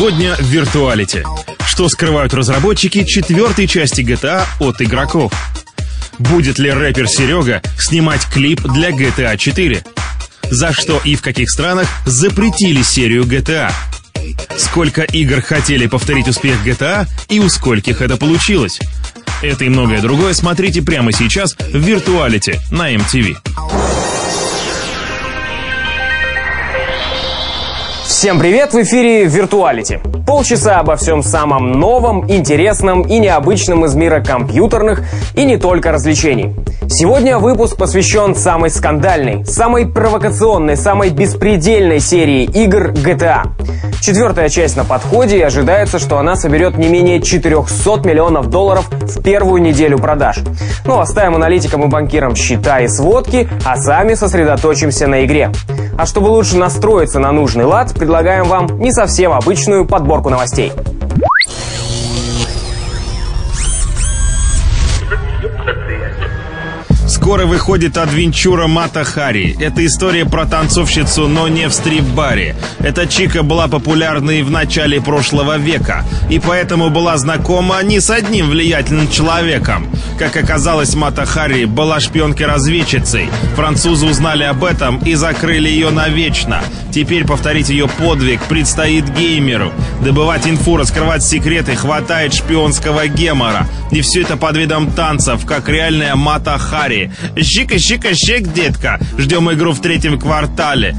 Сегодня в виртуалите. Что скрывают разработчики четвертой части GTA от игроков? Будет ли рэпер Серега снимать клип для GTA 4? За что и в каких странах запретили серию GTA? Сколько игр хотели повторить успех GTA и у скольких это получилось? Это и многое другое смотрите прямо сейчас в виртуалите на MTV. Всем привет! В эфире Виртуалити. Полчаса обо всем самом новом, интересном и необычном из мира компьютерных и не только развлечений. Сегодня выпуск посвящен самой скандальной, самой провокационной, самой беспредельной серии игр GTA. Четвертая часть на подходе и ожидается, что она соберет не менее 400 миллионов долларов в первую неделю продаж. Ну, оставим аналитикам и банкирам счета и сводки, а сами сосредоточимся на игре. А чтобы лучше настроиться на нужный лад, предлагаем вам не совсем обычную подборку новостей. Скоро выходит адвенчура Мата Хари. Это история про танцовщицу, но не в стрип-баре. Эта чика была популярной в начале прошлого века, и поэтому была знакома не с одним влиятельным человеком. Как оказалось, Мата Хари была шпионкой-разведчицей. Французы узнали об этом и закрыли ее навечно. Теперь повторить ее подвиг предстоит геймеру. Добывать инфу, раскрывать секреты хватает шпионского гемора. И все это под видом танцев, как реальная Мата Хари. Shake it, shake it, shake, детка. Ждем игру в третьем квартале.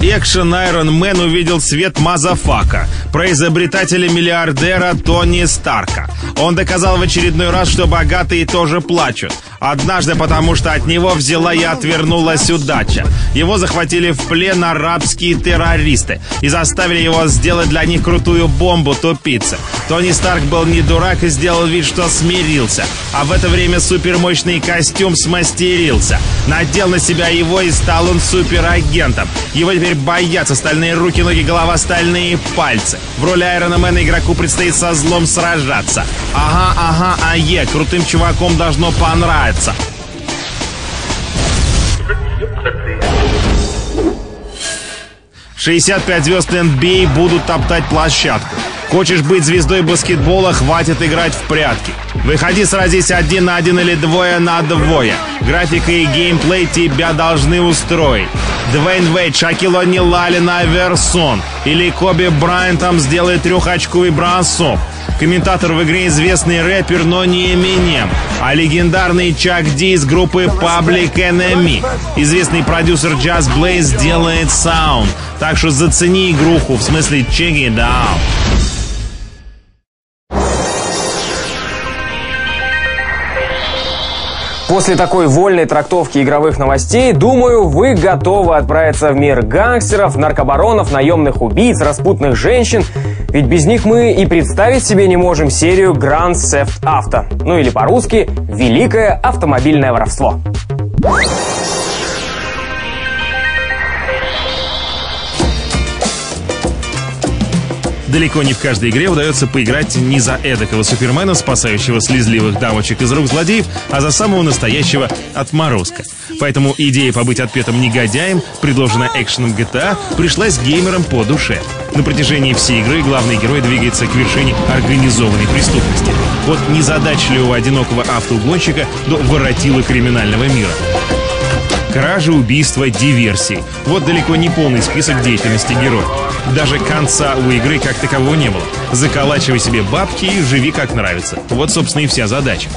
Экшен Iron Man увидел свет motherfucker, про изобретателя-миллиардера Тони Старка. Он доказал в очередной раз, что богатые тоже плачут. Однажды потому, что от него взяла и отвернулась удача. Его захватили в плен арабские террористы и заставили его сделать для них крутую бомбу тупицы. Тони Старк был не дурак и сделал вид, что смирился. А в это время супермощный костюм смастерился. Надел на себя его и стал он суперагентом. Его теперь боятся стальные руки, ноги, голова, стальные пальцы. В роли Айрона Мэна игроку предстоит со злом сражаться. Ага, ага, ае, крутым чуваком должно понравиться. 65 звезд NBA будут топтать площадку. Хочешь быть звездой баскетбола, хватит играть в прятки. Выходи, сразись один на один или двое на двое. Графика и геймплей тебя должны устроить. Двейн Вейд, Шакил О'Нилалин, Аверсон или Коби Брайантом сделает трехочковый бросок. Комментатор в игре известный рэпер, но не Eminem, а легендарный Чак Ди из группы Public Enemy. Известный продюсер Just Blaze делает саунд. Так что зацени игруху, в смысле check it После такой вольной трактовки игровых новостей, думаю, вы готовы отправиться в мир гангстеров, наркобаронов, наемных убийц, распутных женщин. Ведь без них мы и представить себе не можем серию Grand Theft Auto. Ну или по-русски «Великое автомобильное воровство». Далеко не в каждой игре удается поиграть не за эдакого супермена, спасающего слезливых дамочек из рук злодеев, а за самого настоящего отморозка. Поэтому идея побыть отпетым негодяем, предложенная экшеном GTA, пришлась геймерам по душе. На протяжении всей игры главный герой двигается к вершине организованной преступности. От незадачливого одинокого автоугонщика до воротила криминального мира. Кражи, убийства, диверсии. Вот далеко не полный список деятельности героя. Даже конца у игры как такового не было. Заколачивай себе бабки и живи как нравится. Вот, собственно, и вся задача.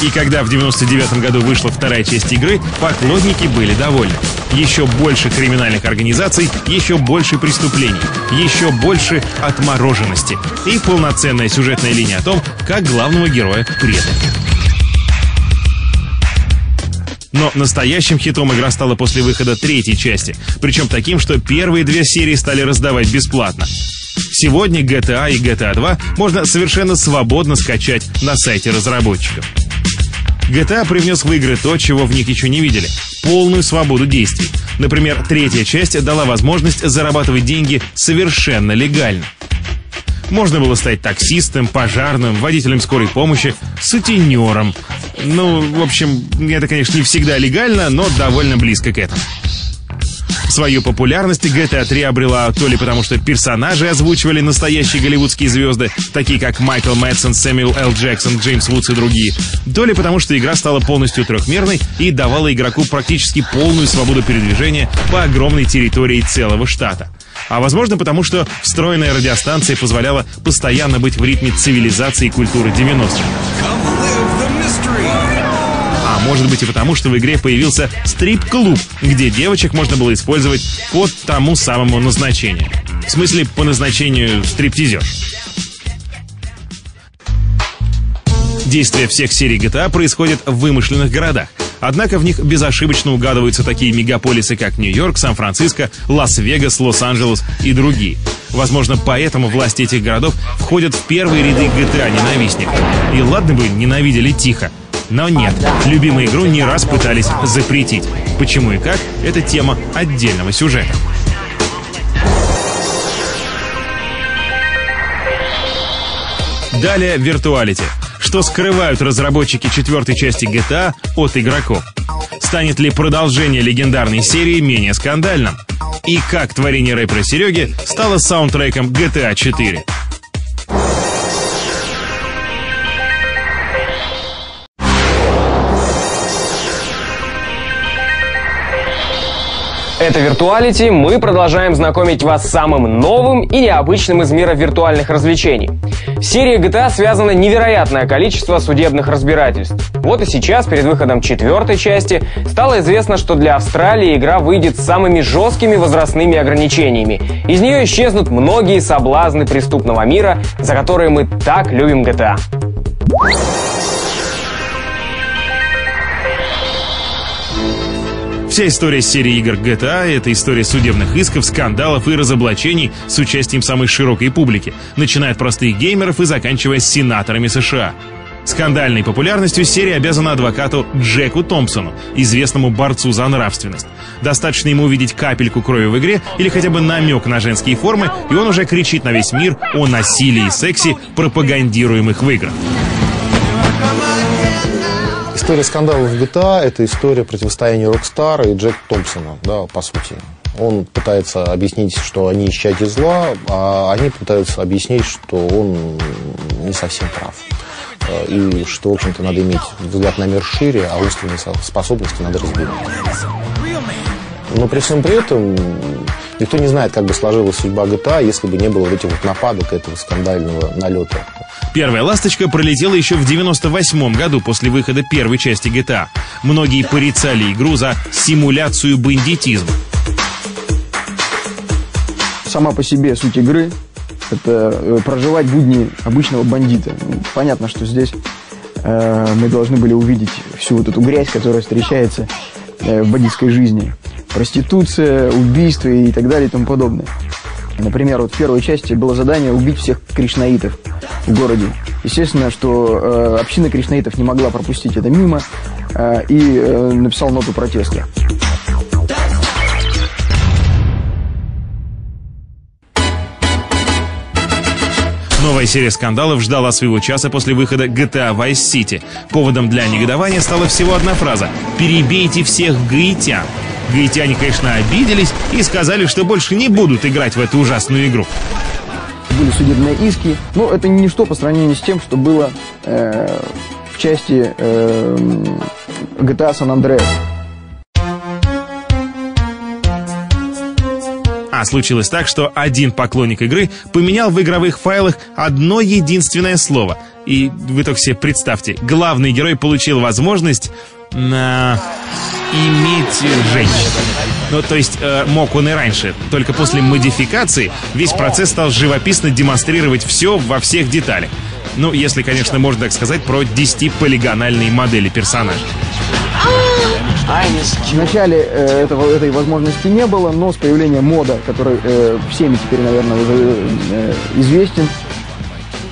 И когда в 99 году вышла вторая часть игры, поклонники были довольны. Еще больше криминальных организаций, еще больше преступлений, еще больше отмороженности и полноценная сюжетная линия о том, как главного героя предали. Но настоящим хитом игра стала после выхода третьей части, причем таким, что первые две серии стали раздавать бесплатно. Сегодня GTA и GTA 2 можно совершенно свободно скачать на сайте разработчиков. GTA привнес в игры то, чего в них еще не видели — полную свободу действий. Например, третья часть дала возможность зарабатывать деньги совершенно легально. Можно было стать таксистом, пожарным, водителем скорой помощи, сутенером. Ну, в общем, это, конечно, не всегда легально, но довольно близко к этому. Свою популярность GTA 3 обрела то ли потому, что персонажи озвучивали настоящие голливудские звезды, такие как Майкл Мэтсон, Сэмюэл Л. Джексон, Джеймс Вудс и другие, то ли потому, что игра стала полностью трехмерной и давала игроку практически полную свободу передвижения по огромной территории целого штата. А возможно потому, что встроенная радиостанция позволяла постоянно быть в ритме цивилизации и культуры 90-х. Может быть и потому, что в игре появился стрип-клуб, где девочек можно было использовать по тому самому назначению. В смысле, по назначению стриптизер. Действие всех серий GTA происходит в вымышленных городах. Однако в них безошибочно угадываются такие мегаполисы, как Нью-Йорк, Сан-Франциско, Лас-Вегас, Лос-Анджелес и другие. Возможно, поэтому власти этих городов входят в первые ряды GTA-ненавистников. И ладно бы ненавидели тихо, но нет, любимую игру не раз пытались запретить. Почему и как – это тема отдельного сюжета. Далее виртуалити. Что скрывают разработчики четвертой части GTA от игроков? Станет ли продолжение легендарной серии менее скандальным? И как творение рэпера Сереги стало саундтреком GTA 4? Это Виртуалити. Мы продолжаем знакомить вас с самым новым и необычным из мира виртуальных развлечений. Серия GTA связана невероятное количество судебных разбирательств. Вот и сейчас, перед выходом четвертой части, стало известно, что для Австралии игра выйдет с самыми жесткими возрастными ограничениями. Из нее исчезнут многие соблазны преступного мира, за которые мы так любим GTA. Вся история серии игр GTA — это история судебных исков, скандалов и разоблачений с участием самой широкой публики, начиная от простых геймеров и заканчивая сенаторами США. Скандальной популярностью серия обязана адвокату Джеку Томпсону, известному борцу за нравственность. Достаточно ему увидеть капельку крови в игре или хотя бы намек на женские формы, и он уже кричит на весь мир о насилии и сексе, пропагандируемых в играх. История скандалов в GTA – это история противостояния Rockstar и Джек Томпсона, да, по сути. Он пытается объяснить, что они исчадие зла, а они пытаются объяснить, что он не совсем прав. И что, в общем-то, надо иметь взгляд на мир шире, а умственные способности надо развивать. Но при всем при этом никто не знает, как бы сложилась судьба GTA, если бы не было этих вот нападок, этого скандального налета. Первая «Ласточка» пролетела еще в 98 году после выхода первой части GTA. Многие порицали игру за симуляцию бандитизма. Сама по себе суть игры – это э, проживать будни обычного бандита. Ну, понятно, что здесь э, мы должны были увидеть всю вот эту грязь, которая встречается э, в бандитской жизни. Проституция, убийства и так далее и тому подобное. Например, вот в первой части было задание убить всех кришнаитов в городе. Естественно, что э, община кришнаитов не могла пропустить это мимо э, и э, написал ноту протеста. Новая серия скандалов ждала своего часа после выхода GTA Vice City. Поводом для негодования стала всего одна фраза «Перебейте всех гаитян». Гаитяне, конечно, обиделись и сказали, что больше не будут играть в эту ужасную игру. Были судебные иски, но это ничто по сравнению с тем, что было э, в части э, GTA San Andreas. А случилось так, что один поклонник игры поменял в игровых файлах одно единственное слово. И вы только себе представьте, главный герой получил возможность на иметь женщин. Ну, то есть э, мог он и раньше. Только после модификации весь процесс стал живописно демонстрировать все во всех деталях. Ну, если, конечно, можно так сказать про 10-полигональные модели персонажей. Вначале э, этого, этой возможности не было, но с появлением мода, который э, всеми теперь, наверное, уже э, известен,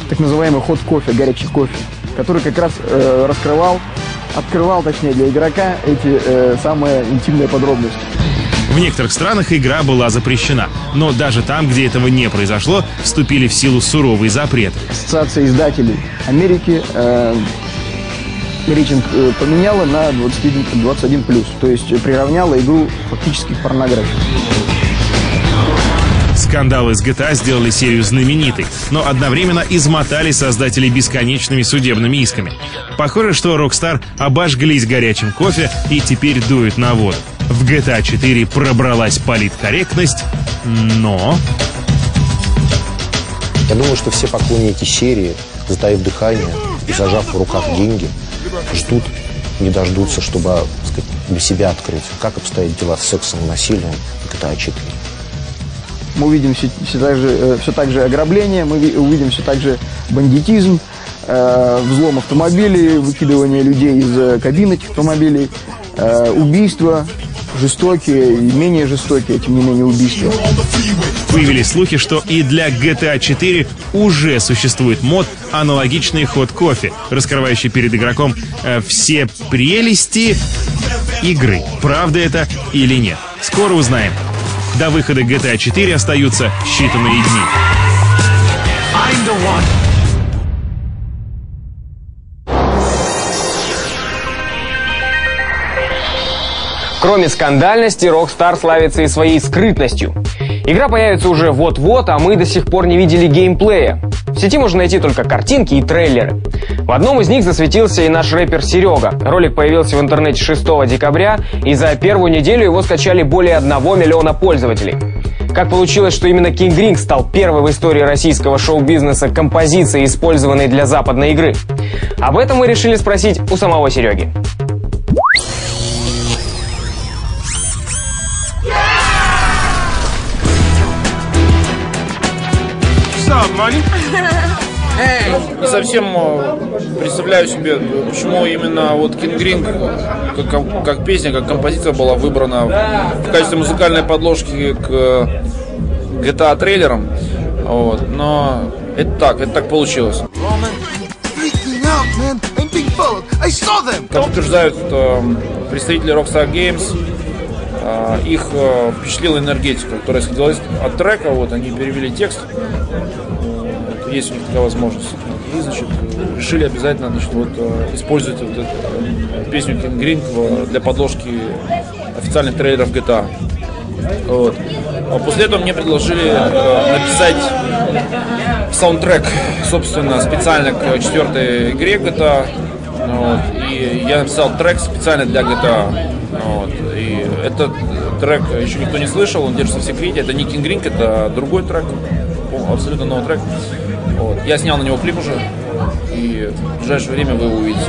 так называемый ход кофе, горячий кофе, который как раз э, раскрывал открывал, точнее, для игрока эти э, самые интимные подробности. В некоторых странах игра была запрещена, но даже там, где этого не произошло, вступили в силу суровые запреты. Ассоциация издателей Америки э, рейтинг э, поменяла на 21, 21+, то есть приравняла игру фактически к порнографии. Скандалы с GTA сделали серию знаменитой, но одновременно измотали создателей бесконечными судебными исками. Похоже, что Rockstar обожглись горячим кофе и теперь дуют на воду. В GTA 4 пробралась политкорректность, но... Я думаю, что все поклонники серии, сдаив дыхание и зажав в руках деньги, ждут, не дождутся, чтобы сказать, для себя открыть, как обстоят дела с сексом и насилием в GTA 4. Мы увидим все, все, так, же, э, все так же ограбление, мы увидим все так же бандитизм, э, взлом автомобилей, выкидывание людей из э, кабин этих автомобилей, убийства, жестокие и менее жестокие, тем не менее, убийства. Появились слухи, что и для GTA 4 уже существует мод аналогичный ход кофе, раскрывающий перед игроком все прелести игры. Правда это или нет? Скоро узнаем. До выхода GTA 4 остаются считанные дни. Кроме скандальности, Rockstar славится и своей скрытностью. Игра появится уже вот-вот, а мы до сих пор не видели геймплея. В сети можно найти только картинки и трейлеры. В одном из них засветился и наш рэпер Серега. Ролик появился в интернете 6 декабря, и за первую неделю его скачали более 1 миллиона пользователей. Как получилось, что именно King Ring стал первой в истории российского шоу-бизнеса композицией, использованной для западной игры? Об этом мы решили спросить у самого Сереги. Не совсем э, представляю себе, почему именно вот King Green как, как, как песня, как композиция была выбрана в качестве музыкальной подложки к GTA трейлерам. Вот. Но это так, это так получилось. Как утверждают э, представители Rockstar Games, э, их э, впечатлила энергетика, которая исходила от трека, вот они перевели текст, есть у них такая возможность. И, значит, решили обязательно значит, вот, э, использовать вот эту э, песню King Green для подложки официальных трейлеров GTA. Вот. А после этого мне предложили э, написать саундтрек, собственно, специально к четвертой игре GTA. Вот. И я написал трек специально для GTA. Вот. И этот трек еще никто не слышал, он держится в секрете. Это не King Green, это другой трек, абсолютно новый трек. Вот. Я снял на него клип уже, и в ближайшее время вы его увидите.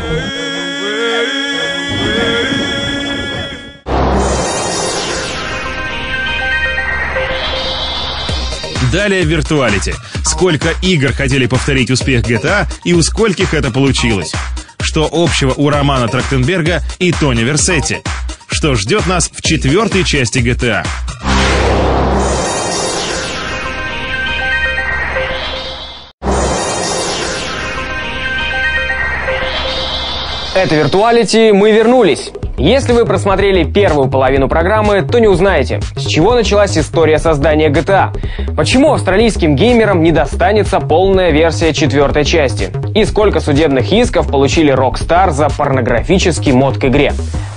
Далее виртуалити. Сколько игр хотели повторить успех GTA и у скольких это получилось? Что общего у Романа Трактенберга и Тони Версетти? Что ждет нас в четвертой части GTA? Это Виртуалити, мы вернулись. Если вы просмотрели первую половину программы, то не узнаете, с чего началась история создания GTA, почему австралийским геймерам не достанется полная версия четвертой части, и сколько судебных исков получили Rockstar за порнографический мод к игре.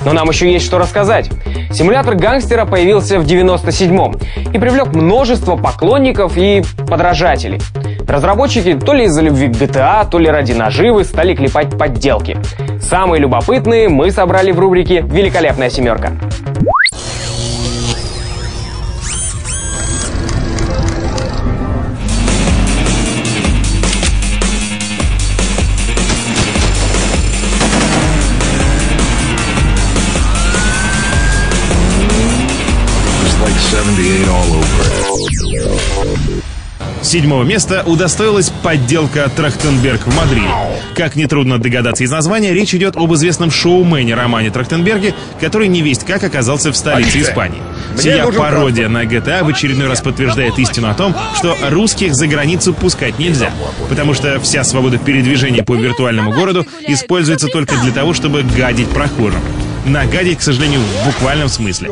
Но нам еще есть что рассказать. Симулятор гангстера появился в 97-м и привлек множество поклонников и подражателей. Разработчики то ли из-за любви к GTA, то ли ради наживы стали клепать подделки. Самые любопытные мы собрали в рубрике «Великолепная семерка». Седьмого места удостоилась подделка Трахтенберг в Мадриде. Как нетрудно догадаться из названия, речь идет об известном шоумене Романе Трахтенберге, который не весть как оказался в столице Испании. Сия пародия на GTA в очередной раз подтверждает истину о том, что русских за границу пускать нельзя, потому что вся свобода передвижения по виртуальному городу используется только для того, чтобы гадить прохожим. Нагадить, к сожалению, в буквальном смысле.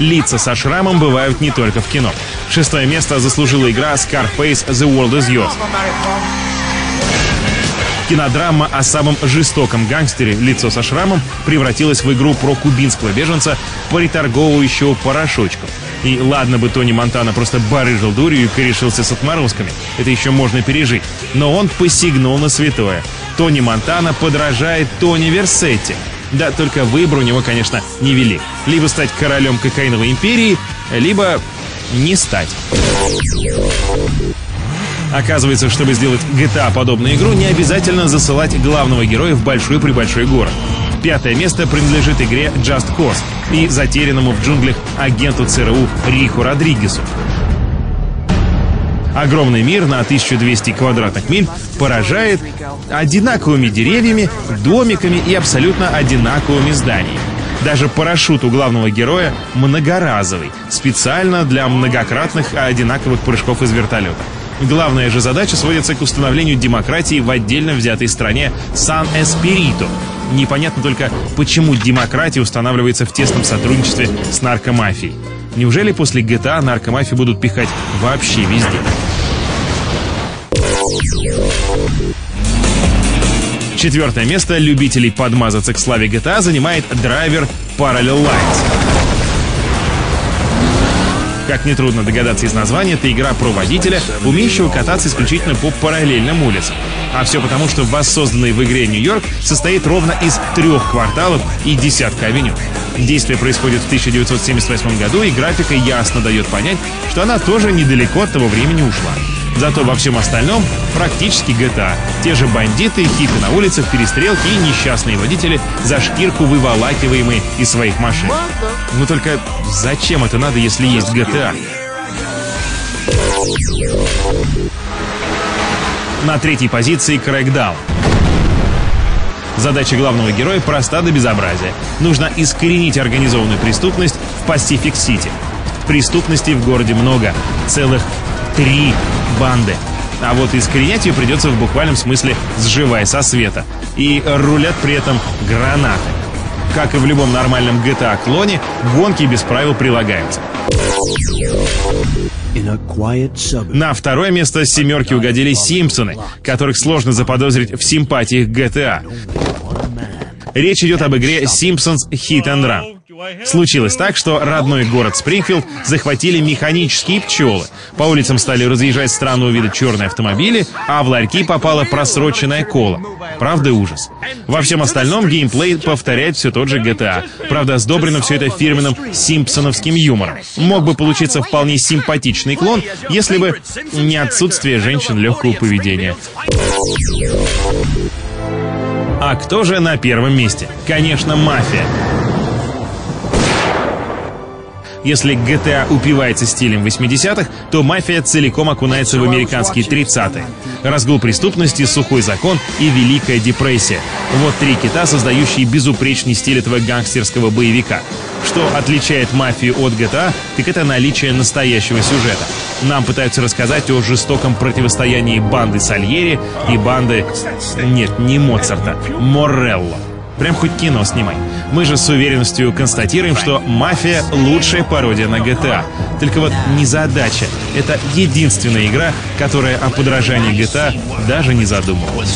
Лица со шрамом бывают не только в кино. Шестое место заслужила игра Scarface The World Is Yours. Кинодрама о самом жестоком гангстере «Лицо со шрамом» превратилась в игру про кубинского беженца, приторговывающего порошочком. И ладно бы Тони Монтана просто барыжил дурью и корешился с отморозками. Это еще можно пережить. Но он посигнул на святое. Тони Монтана подражает Тони Версетти. Да, только выбор у него, конечно, невелик. Либо стать королем кокаиновой империи, либо не стать. Оказывается, чтобы сделать GTA подобную игру, не обязательно засылать главного героя в большой-пребольшой город. Пятое место принадлежит игре Just Cause и затерянному в джунглях агенту ЦРУ Риху Родригесу. Огромный мир на 1200 квадратных миль поражает одинаковыми деревьями, домиками и абсолютно одинаковыми зданиями. Даже парашют у главного героя многоразовый, специально для многократных одинаковых прыжков из вертолета. Главная же задача сводится к установлению демократии в отдельно взятой стране Сан-Эспирито. Непонятно только, почему демократия устанавливается в тесном сотрудничестве с наркомафией. Неужели после GTA наркомафию будут пихать вообще везде? Четвертое место любителей подмазаться к славе GTA занимает драйвер Parallel Lines. Как нетрудно догадаться из названия, это игра про водителя, умеющего кататься исключительно по параллельным улицам. А все потому, что воссозданный в игре Нью-Йорк состоит ровно из трех кварталов и десятка авеню. Действие происходит в 1978 году, и графика ясно дает понять, что она тоже недалеко от того времени ушла. Zато во всем остальном практически GTA. Те же бандиты, хиты на улицах, перестрелки и несчастные водители за шкирку выволакиваемые из своих машин. Ну только зачем это надо, если есть GTA? На третьей позиции Крэкдаун. Задача главного героя проста до безобразия. Нужно искоренить организованную преступность в Пасифик-Сити. Преступности в городе много. Целых три банды. А вот искоренять ее придется в буквальном смысле сживая со света. И рулят при этом гранаты. Как и в любом нормальном GTA-клоне, гонки без правил прилагаются. На второе место семерки угодили Симпсоны, которых сложно заподозрить в симпатиях GTA. Речь идет об игре Simpsons Hit and Run. Случилось так, что родной город Спрингфилд захватили механические пчелы. По улицам стали разъезжать странного вида черные автомобили, а в ларьки попала просроченная кола. Правда, ужас. Во всем остальном геймплей повторяет все тот же GTA. Правда, сдобрено все это фирменным симпсоновским юмором. Мог бы получиться вполне симпатичный клон, если бы не отсутствие женщин легкого поведения. А кто же на первом месте? Конечно, мафия. Если GTA упивается стилем 80-х, то мафия целиком окунается в американские 30-е. Разгул преступности, сухой закон и Великая депрессия. Вот три кита, создающие безупречный стиль этого гангстерского боевика. Что отличает мафию от GTA, так это наличие настоящего сюжета. Нам пытаются рассказать о жестоком противостоянии банды Сальери и банды... Нет, не Моцарта, Морелло. Прям хоть кино снимай. Мы же с уверенностью констатируем, что «Мафия» — лучшая пародия на GTA. Только вот не задача. Это единственная игра, которая о подражании GTA даже не задумывалась.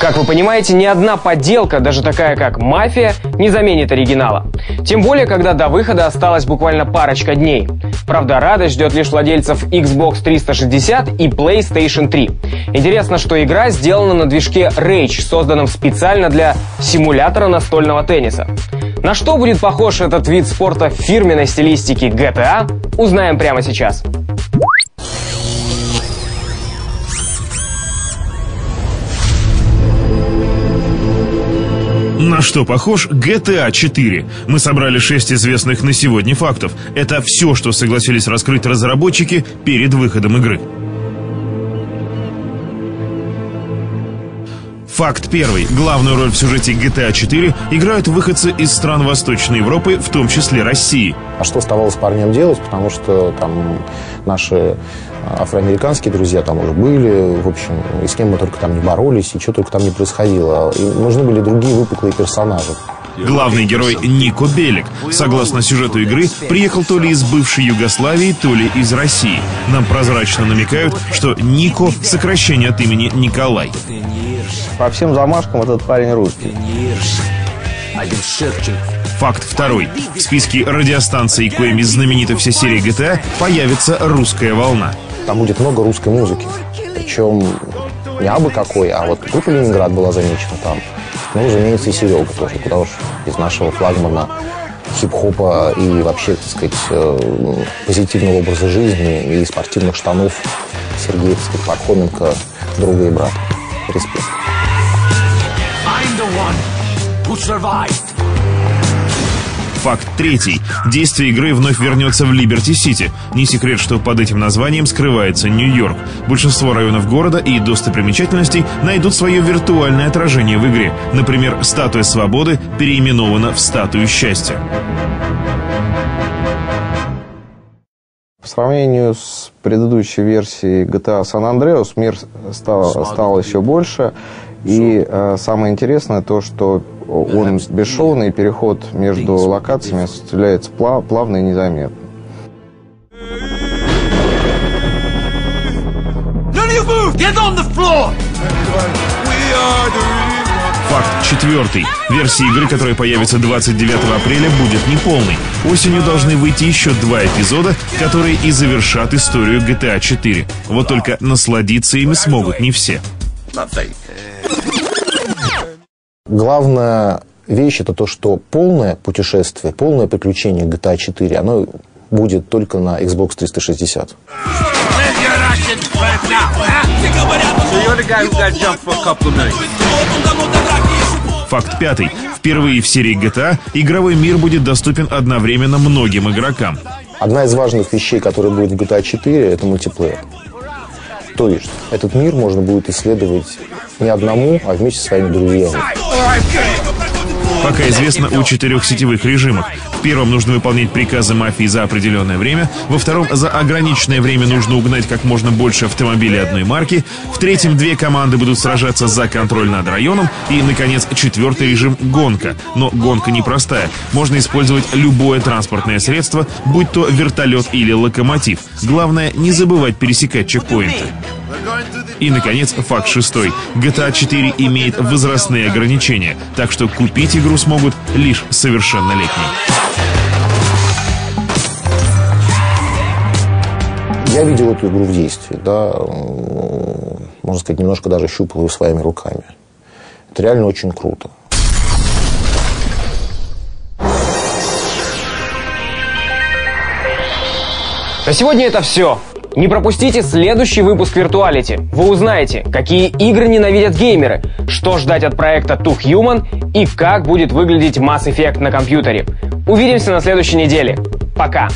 Как вы понимаете, ни одна подделка, даже такая как «Мафия», не заменит оригинала. Тем более, когда до выхода осталось буквально парочка дней. Правда, радость ждет лишь владельцев Xbox 360 и PlayStation 3. Интересно, что игра сделана на движке Rage, созданном специально для симулятора настольного тенниса. На что будет похож этот вид спорта в фирменной стилистике GTA, узнаем прямо сейчас. На что похож GTA 4? Мы собрали 6 известных на сегодня фактов. Это все, что согласились раскрыть разработчики перед выходом игры. Факт первый. Главную роль в сюжете GTA 4 играют выходцы из стран Восточной Европы, в том числе России. А что оставалось парням делать? Потому что там наши афроамериканские друзья там уже были, в общем, и с кем мы только там не боролись, и что только там не происходило. И нужны были другие выпуклые персонажи. Главный герой Нико Белик, согласно сюжету игры, приехал то ли из бывшей Югославии, то ли из России. Нам прозрачно намекают, что Нико — сокращение от имени Николай. По всем замашкам этот парень русский. Факт второй. В списке радиостанций, коими знаменита вся серия GTA, появится «Русская волна». Там будет много русской музыки. Причем не абы какой, а вот группа «Ленинград» была замечена там. Ну, разумеется, и Серега тоже. Куда уж из нашего флагмана хип-хопа и вообще, так сказать, э, позитивного образа жизни и спортивных штанов Сергей, так сказать, Пархоменко, друга и брата. Респект. Факт третий. Действие игры вновь вернется в Либерти-Сити. Не секрет, что под этим названием скрывается Нью-Йорк. Большинство районов города и достопримечательностей найдут свое виртуальное отражение в игре. Например, статуя свободы переименована в статую счастья. По сравнению с предыдущей версией GTA San Andreas мир стал, стал еще больше. И э, самое интересное то, что он бесшовный, переход между локациями осуществляется плав, плавно и незаметно. Факт четвертый. Версия игры, которая появится 29 апреля, будет неполной. Осенью должны выйти еще два эпизода, которые и завершат историю GTA 4. Вот только насладиться ими смогут не все. Главная вещь это то, что полное путешествие, полное приключение GTA 4, оно будет только на Xbox 360. Факт пятый. Впервые в серии GTA игровой мир будет доступен одновременно многим игрокам. Одна из важных вещей, которая будет в GTA 4, это мультиплеер. То есть этот мир можно будет исследовать не одному, а вместе со своими друзьями. Пока известно о четырех сетевых режимах. Первом нужно выполнять приказы мафии за определенное время, во втором за ограниченное время нужно угнать как можно больше автомобилей одной марки, в третьем две команды будут сражаться за контроль над районом и, наконец, четвертый режим — гонка. Но гонка непростая. Можно использовать любое транспортное средство, будь то вертолет или локомотив. Главное, не забывать пересекать чекпоинты. И, наконец, факт шестой. GTA 4 имеет возрастные ограничения, так что купить игру смогут лишь совершеннолетние. Я видел эту игру в действии, да, можно сказать, немножко даже щупал ее своими руками. Это реально очень круто. На сегодня это все. Не пропустите следующий выпуск Виртуалити. Вы узнаете, какие игры ненавидят геймеры, что ждать от проекта Two Human и как будет выглядеть Mass Effect на компьютере. Увидимся на следующей неделе. Пока!